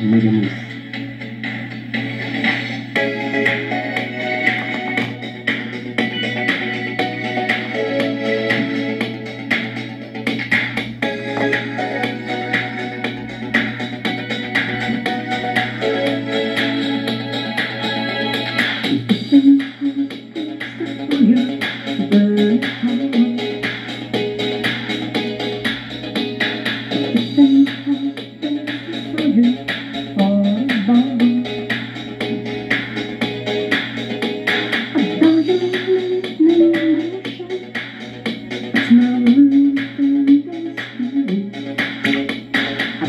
没路。